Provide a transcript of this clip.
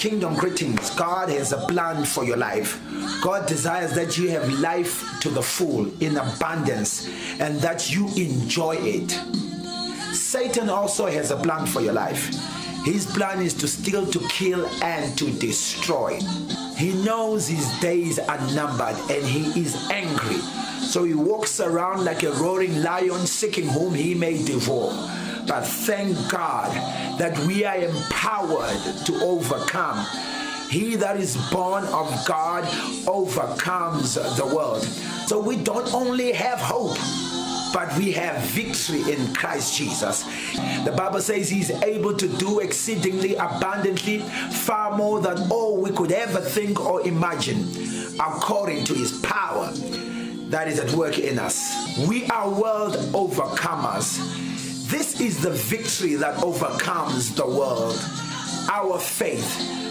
kingdom greetings. God has a plan for your life. God desires that you have life to the full, in abundance, and that you enjoy it. Satan also has a plan for your life. His plan is to steal, to kill, and to destroy. He knows his days are numbered and he is angry. So he walks around like a roaring lion seeking whom he may devour. But thank God that we are empowered to overcome. He that is born of God overcomes the world. So we don't only have hope, but we have victory in Christ Jesus. The Bible says He's able to do exceedingly abundantly, far more than all we could ever think or imagine, according to His power that is at work in us. We are world overcomers. This is the victory that overcomes the world. Our faith